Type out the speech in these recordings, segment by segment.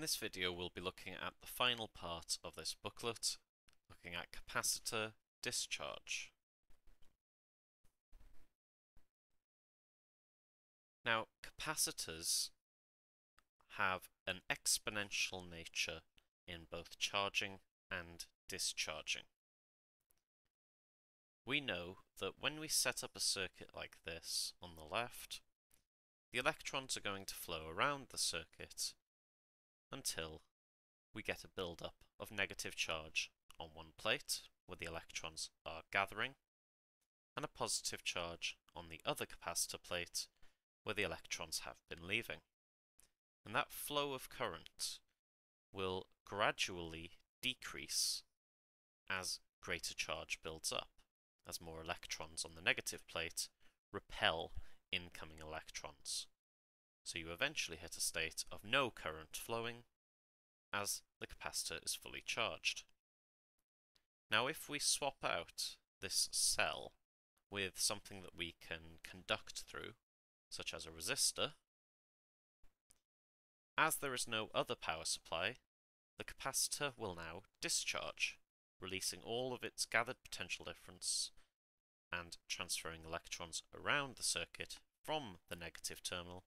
In this video we'll be looking at the final part of this booklet, looking at capacitor discharge. Now capacitors have an exponential nature in both charging and discharging. We know that when we set up a circuit like this on the left, the electrons are going to flow around the circuit until we get a build-up of negative charge on one plate, where the electrons are gathering, and a positive charge on the other capacitor plate, where the electrons have been leaving. And that flow of current will gradually decrease as greater charge builds up, as more electrons on the negative plate repel incoming electrons. So you eventually hit a state of no current flowing as the capacitor is fully charged. Now if we swap out this cell with something that we can conduct through, such as a resistor, as there is no other power supply, the capacitor will now discharge, releasing all of its gathered potential difference and transferring electrons around the circuit from the negative terminal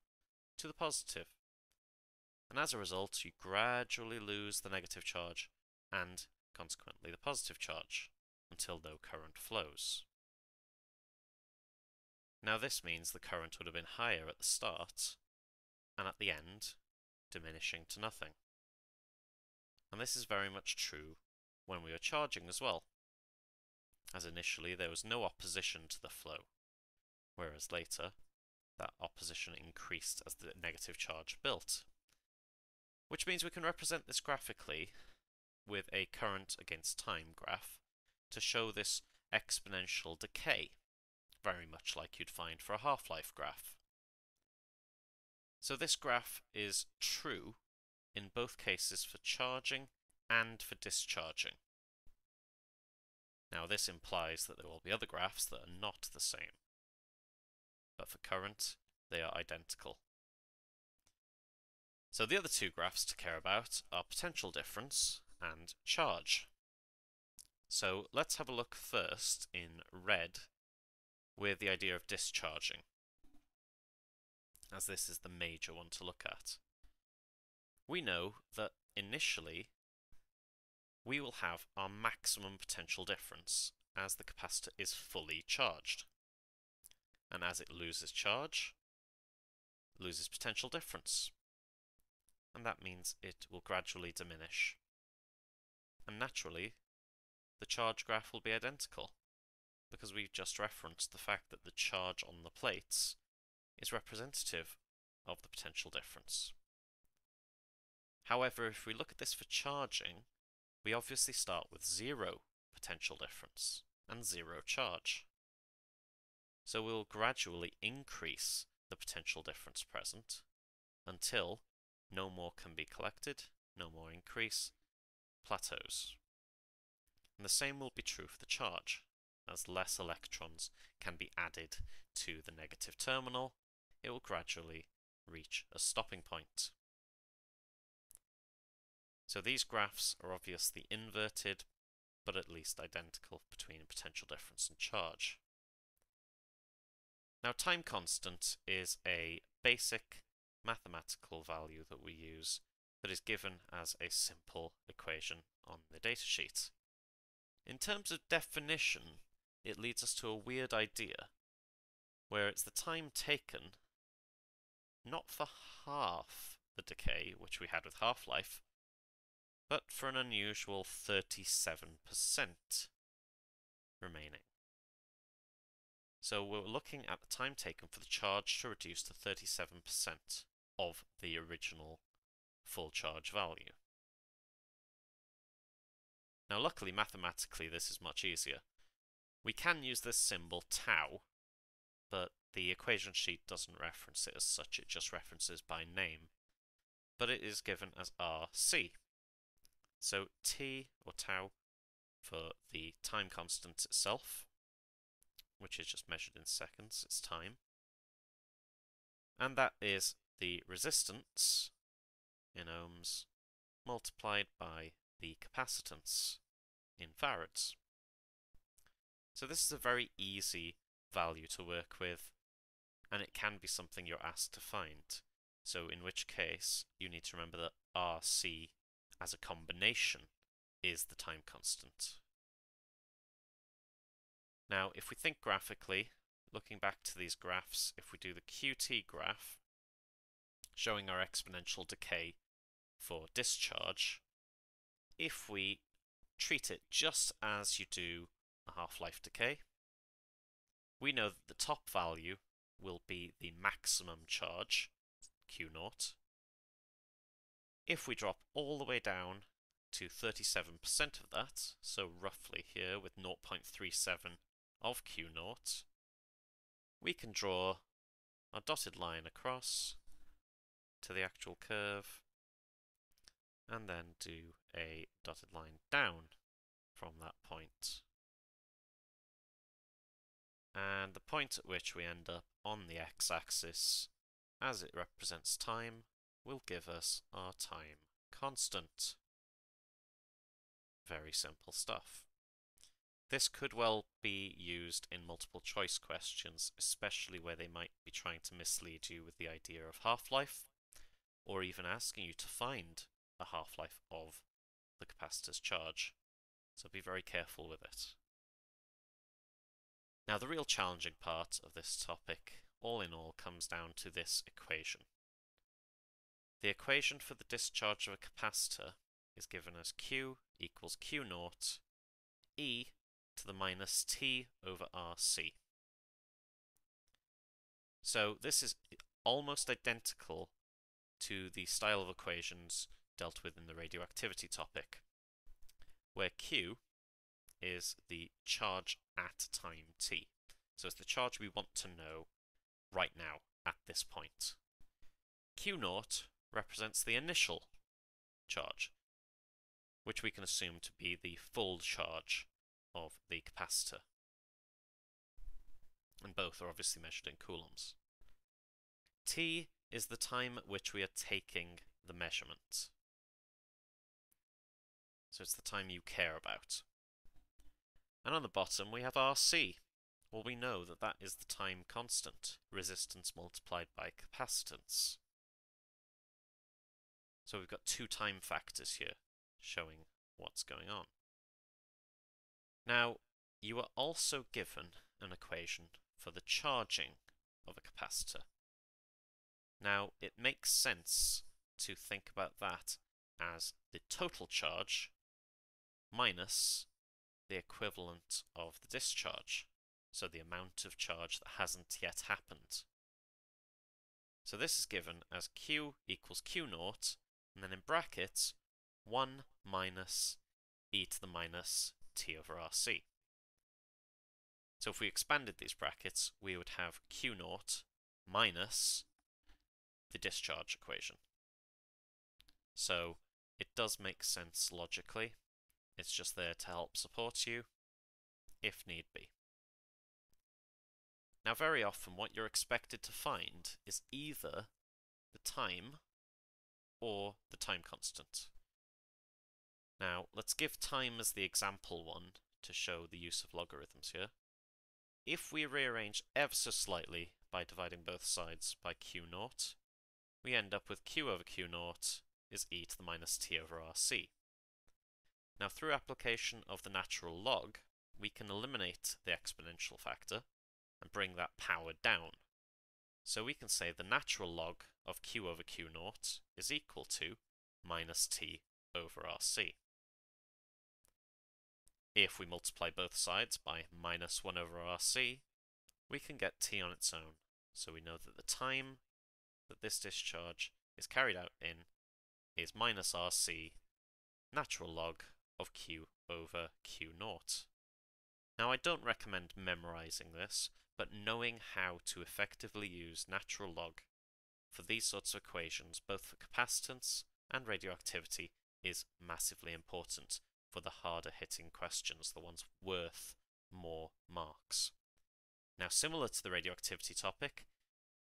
to the positive. And as a result, you gradually lose the negative charge and consequently the positive charge until no current flows. Now this means the current would have been higher at the start and at the end diminishing to nothing. And this is very much true when we are charging as well, as initially there was no opposition to the flow, whereas later that opposition increased as the negative charge built. Which means we can represent this graphically with a current against time graph to show this exponential decay, very much like you'd find for a half-life graph. So this graph is true in both cases for charging and for discharging. Now this implies that there will be other graphs that are not the same but for current, they are identical. So the other two graphs to care about are potential difference and charge. So let's have a look first in red with the idea of discharging, as this is the major one to look at. We know that initially we will have our maximum potential difference as the capacitor is fully charged and as it loses charge, loses potential difference. And that means it will gradually diminish. And naturally, the charge graph will be identical, because we've just referenced the fact that the charge on the plates is representative of the potential difference. However, if we look at this for charging, we obviously start with zero potential difference and zero charge. So we'll gradually increase the potential difference present until no more can be collected, no more increase, plateaus. And the same will be true for the charge. As less electrons can be added to the negative terminal, it will gradually reach a stopping point. So these graphs are obviously inverted, but at least identical between potential difference and charge. Now time constant is a basic mathematical value that we use that is given as a simple equation on the datasheet. In terms of definition, it leads us to a weird idea, where it's the time taken, not for half the decay, which we had with Half-Life, but for an unusual 37% remaining. So we're looking at the time taken for the charge to reduce to 37% of the original full charge value. Now luckily mathematically this is much easier. We can use this symbol tau, but the equation sheet doesn't reference it as such, it just references by name. But it is given as RC. So T, or tau, for the time constant itself, which is just measured in seconds, it's time. And that is the resistance in ohms multiplied by the capacitance in farads. So this is a very easy value to work with and it can be something you're asked to find. So in which case you need to remember that RC as a combination is the time constant. Now if we think graphically, looking back to these graphs, if we do the QT graph showing our exponential decay for discharge, if we treat it just as you do a half-life decay, we know that the top value will be the maximum charge, Q naught. If we drop all the way down to 37% of that, so roughly here with 0.37 of Q naught, we can draw a dotted line across to the actual curve and then do a dotted line down from that point. And the point at which we end up on the x-axis, as it represents time, will give us our time constant. Very simple stuff. This could well be used in multiple choice questions, especially where they might be trying to mislead you with the idea of half-life, or even asking you to find a half-life of the capacitor's charge. So be very careful with it. Now the real challenging part of this topic, all in all, comes down to this equation. The equation for the discharge of a capacitor is given as Q equals Q naught e to the minus t over RC. So this is almost identical to the style of equations dealt with in the radioactivity topic, where Q is the charge at time t. So it's the charge we want to know right now at this point. Q naught represents the initial charge, which we can assume to be the full charge of the capacitor. And both are obviously measured in coulombs. T is the time at which we are taking the measurement. So it's the time you care about. And on the bottom we have RC. Well, we know that that is the time constant, resistance multiplied by capacitance. So we've got two time factors here showing what's going on. Now, you are also given an equation for the charging of a capacitor. Now, it makes sense to think about that as the total charge minus the equivalent of the discharge, so the amount of charge that hasn't yet happened. So this is given as Q equals Q naught, and then in brackets, 1 minus e to the minus t over rc. So if we expanded these brackets, we would have Q naught minus the discharge equation. So it does make sense logically. It's just there to help support you, if need be. Now very often what you're expected to find is either the time or the time constant. Now let's give time as the example one to show the use of logarithms here. If we rearrange ever so slightly by dividing both sides by q naught, we end up with q over q naught is e to the minus t over rc. Now through application of the natural log, we can eliminate the exponential factor and bring that power down. So we can say the natural log of q over q naught is equal to minus t over rc. If we multiply both sides by minus 1 over rc, we can get t on its own. So we know that the time that this discharge is carried out in is minus rc natural log of q over q naught. Now I don't recommend memorizing this, but knowing how to effectively use natural log for these sorts of equations, both for capacitance and radioactivity, is massively important for the harder hitting questions, the ones worth more marks. Now similar to the radioactivity topic,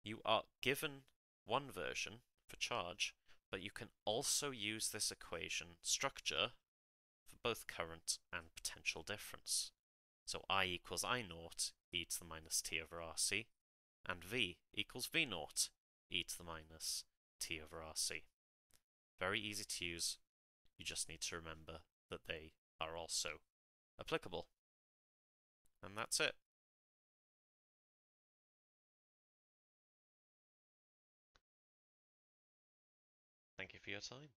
you are given one version for charge, but you can also use this equation structure for both current and potential difference. So I equals I naught e to the minus t over rc, and V equals V naught e to the minus t over rc. Very easy to use, you just need to remember that they are also applicable. And that's it. Thank you for your time.